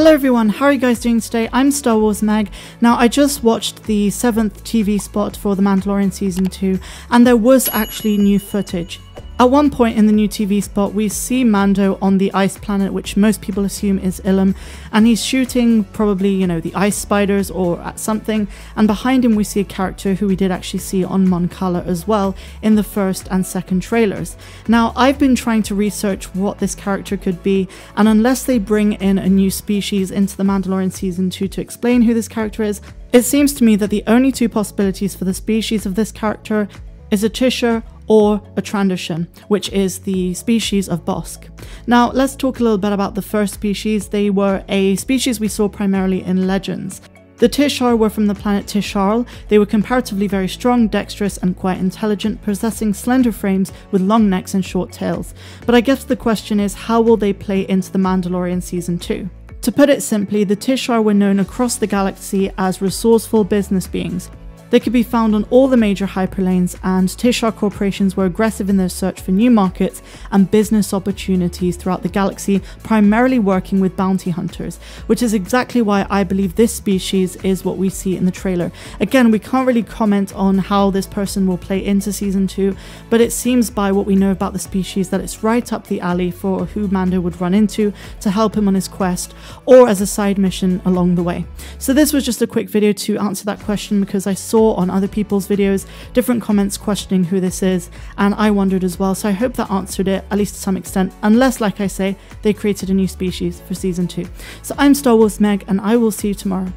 Hello everyone, how are you guys doing today? I'm Star Wars Meg. Now, I just watched the seventh TV spot for The Mandalorian Season 2, and there was actually new footage. At one point in the new TV spot, we see Mando on the ice planet, which most people assume is Ilum, and he's shooting probably, you know, the ice spiders or at something. And behind him, we see a character who we did actually see on Mon Cala as well in the first and second trailers. Now, I've been trying to research what this character could be, and unless they bring in a new species into The Mandalorian Season 2 to explain who this character is, it seems to me that the only two possibilities for the species of this character is a Tiss'shar or a Trandoshan, which is the species of Bossk. Now, let's talk a little bit about the first species. They were a species we saw primarily in legends. The Tiss'shar were from the planet Tiss'sharl. They were comparatively very strong, dexterous, and quite intelligent, possessing slender frames with long necks and short tails. But I guess the question is how will they play into The Mandalorian Season 2? To put it simply, the Tiss'shar were known across the galaxy as resourceful business beings they could be found on all the major hyperlanes, and Tiss'shar corporations were aggressive in their search for new markets and business opportunities throughout the galaxy, primarily working with bounty hunters, which is exactly why I believe this species is what we see in the trailer. Again, we can't really comment on how this person will play into season 2, but it seems by what we know about the species that it's right up the alley for who Mando would run into to help him on his quest or as a side mission along the way. So this was just a quick video to answer that question because I saw saw on other people's videos, different comments questioning who this is, and I wondered as well. So I hope that answered it, at least to some extent, unless, like I say, they created a new species for season 2. So I'm Star Wars Meg, and I will see you tomorrow.